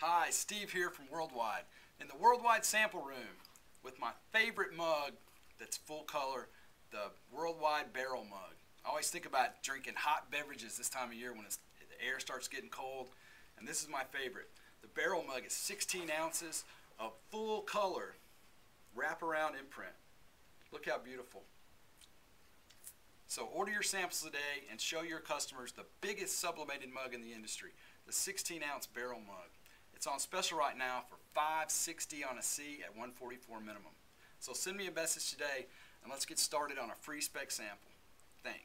Hi, Steve here from Worldwide. In the Worldwide sample room with my favorite mug that's full color, the Worldwide Barrel Mug. I always think about drinking hot beverages this time of year when the air starts getting cold, and this is my favorite. The Barrel Mug is 16 ounces of full color wraparound imprint. Look how beautiful. So order your samples today and show your customers the biggest sublimated mug in the industry, the 16 ounce barrel mug. It's on special right now for 560 on a C at 144 minimum. So send me a message today and let's get started on a free spec sample. Thanks.